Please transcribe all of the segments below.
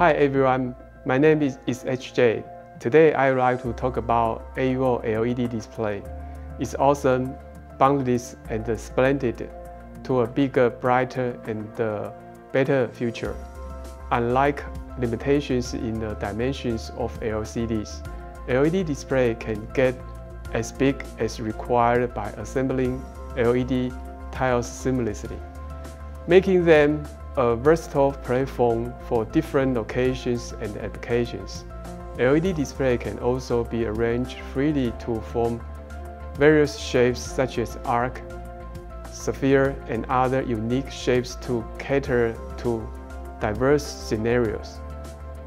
everyone, my name is, is HJ. Today I would like to talk about AUO LED display. It's awesome, boundless and splendid to a bigger, brighter and uh, better future. Unlike limitations in the dimensions of LCDs, LED display can get as big as required by assembling LED tiles seamlessly, making them a versatile platform for different locations and applications. LED display can also be arranged freely to form various shapes such as arc, sphere, and other unique shapes to cater to diverse scenarios.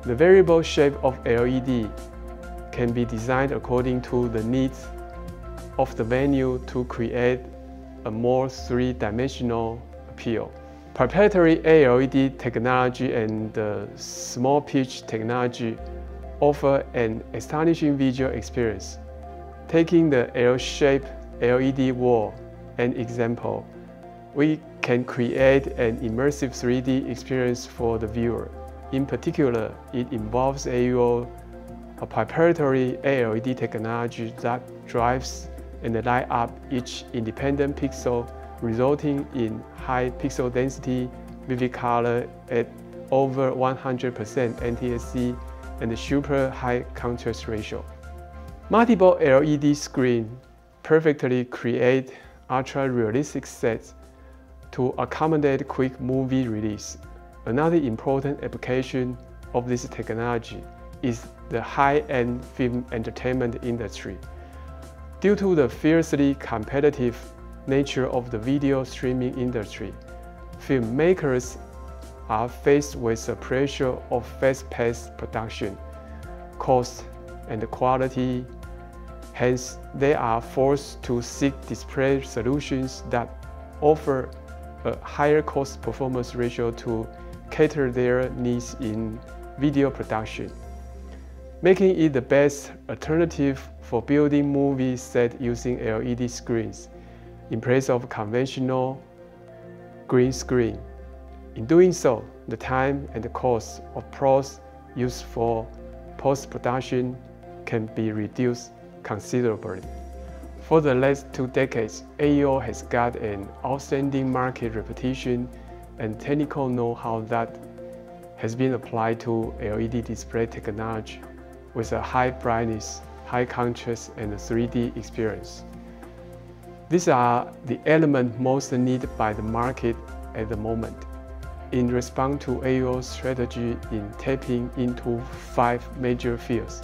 The variable shape of LED can be designed according to the needs of the venue to create a more three-dimensional appeal. Proprietary ALED technology and the small pitch technology offer an astonishing visual experience. Taking the L-shaped LED wall an example, we can create an immersive 3D experience for the viewer. In particular, it involves AUO, a proprietary ALED technology that drives and light up each independent pixel, resulting in high pixel density, vivid color at over 100% NTSC, and super high contrast ratio. Multiple LED screen perfectly create ultra-realistic sets to accommodate quick movie release. Another important application of this technology is the high-end film entertainment industry. Due to the fiercely competitive nature of the video streaming industry, filmmakers are faced with the pressure of fast-paced production, cost, and quality. Hence, they are forced to seek display solutions that offer a higher cost-performance ratio to cater their needs in video production, making it the best alternative for building movie set using LED screens in place of conventional green screen. In doing so, the time and the cost of pros used for post-production can be reduced considerably. For the last two decades, AUO has got an outstanding market reputation and technical know-how that has been applied to LED display technology with a high brightness, high contrast, and 3D experience. These are the elements most needed by the market at the moment. In response to AUO's strategy in tapping into five major fields,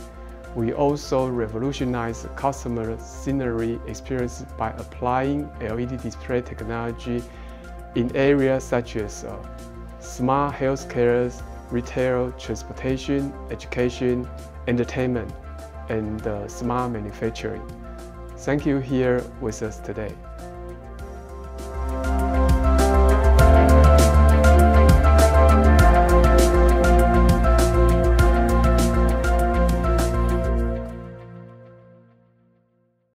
we also revolutionize customer scenery experience by applying LED display technology in areas such as uh, smart healthcare, retail, transportation, education, entertainment, and uh, smart manufacturing. Thank you here with us today.